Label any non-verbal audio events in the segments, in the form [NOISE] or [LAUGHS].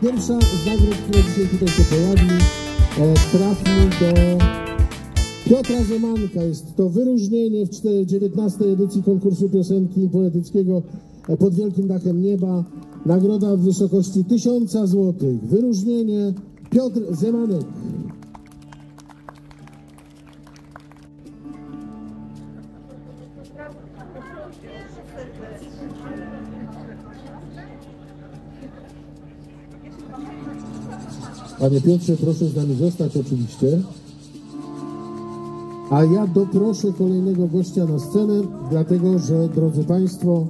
Pierwsza z nagród, która dzisiaj tutaj się pojawi, e, trafi do Piotra Zemanka. Jest to wyróżnienie w czte- 19. edycji konkursu piosenki poetyckiego e, pod wielkim dachem nieba. Nagroda w wysokości 1000 zł. Wyróżnienie Piotr Zemanek. Panie Piotrze, proszę z nami zostać oczywiście. A ja doproszę kolejnego gościa na scenę, dlatego że, drodzy Państwo,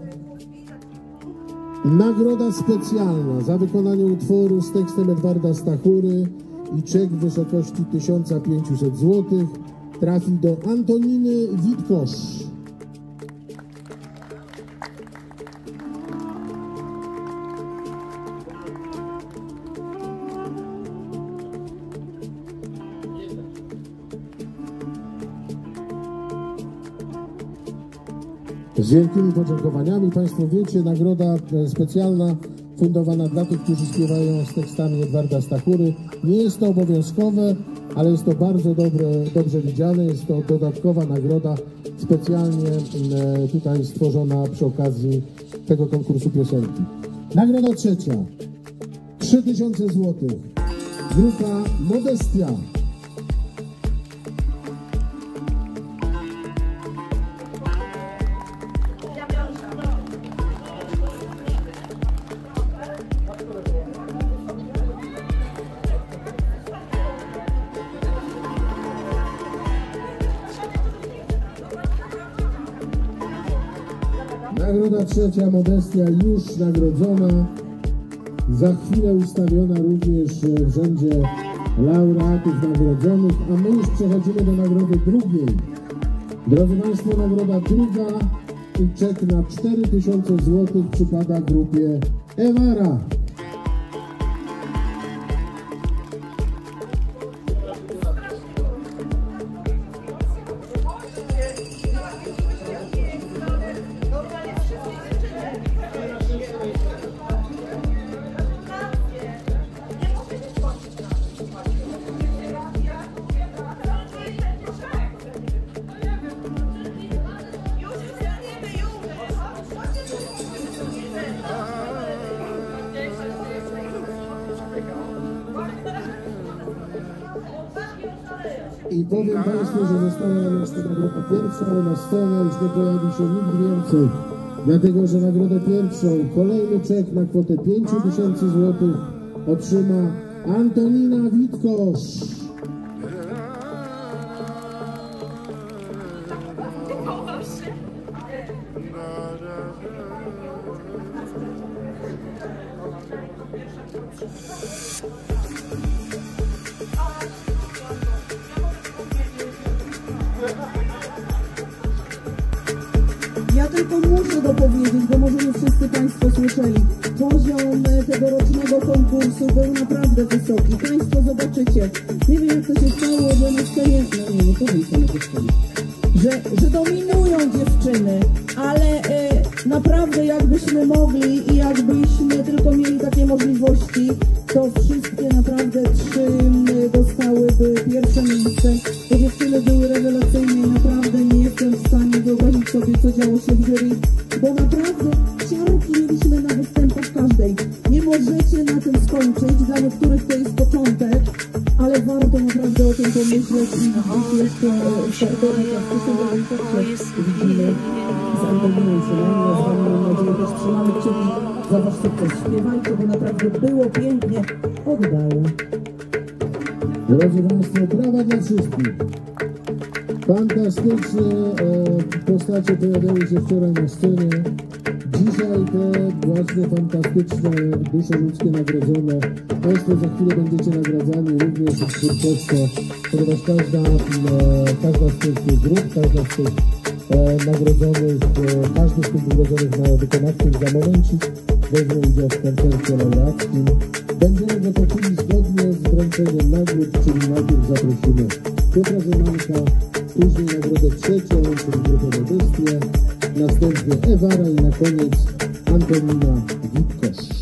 nagroda specjalna za wykonanie utworu z tekstem Edwarda Stachury i czek w wysokości 1500 zł trafi do Antoniny Witkosz. Z wielkimi podziękowaniami. Państwo wiecie, nagroda e, specjalna fundowana dla tych, którzy śpiewają z tekstami Edwarda Stachury. Nie jest to obowiązkowe, ale jest to bardzo dobre, dobrze widziane. Jest to dodatkowa nagroda specjalnie e, tutaj stworzona przy okazji tego konkursu piosenki. Nagroda trzecia. 3000 zł. Grupa Modestia. Nagroda trzecia, Modestia już nagrodzona. Za chwilę ustawiona również w rzędzie laureatów nagrodzonych, a my już przechodzimy do nagrody drugiej. Drodzy Państwo, nagroda druga i czek na 4000 zł przypada grupie Ewara. I powiem Państwu, że została nam jeszcze nagroda pierwsza, ale na scenę już nie pojawi się nikt więcej. Dlatego, że nagrodę pierwszą, kolejny czek na kwotę 5000 zł otrzyma Antonina Witkosz. Ja [LAUGHS] tylko muszę dopowiedzieć, bo może nie wszyscy Państwo słyszeli. Poziom e, tegorocznego konkursu był naprawdę wysoki. Państwo zobaczycie. Nie wiem jak to się stało, że na scenie... No nie, nie powiem. Że, że dominują dziewczyny, ale e, naprawdę jakbyśmy mogli i jakbyśmy tylko mieli takie możliwości, to wszystkie naprawdę trzy Możecie na tym skończyć, dla niektórych to jest początek, ale warto naprawdę o tym pomyśleć i być jeszcze e, startować, jak w przyszłym koncercie widzimy z Antoniną Szymaną, z mam nadzieję też trzymamy kciuki za Wasz sukces. Śpiewajcie, bo naprawdę było pięknie. Oddaję. Drodzy Państwo, brawa dla wszystkich. Fantastyczne e, postacie pojawiały się wczoraj na scenie. Dzisiaj te właśnie fantastyczne dusze ludzkie nagrodzone. Państwo za chwilę będziecie nagradzani również w twórczości, ponieważ każda, e, każda z tych grup, każda z tych e, nagrodzonych, e, każdy z tych nagrodzonych na wykonawców za momencik weźmie udział w koncercie laureackim. Będziemy go zgodnie z wręczeniem nagród, czyli najpierw zaprosimy Piotra Zemanka, później nagrodę trzecią, czyli grupę Modestię, następnie Ewara i na koniec Antonina Witkosz.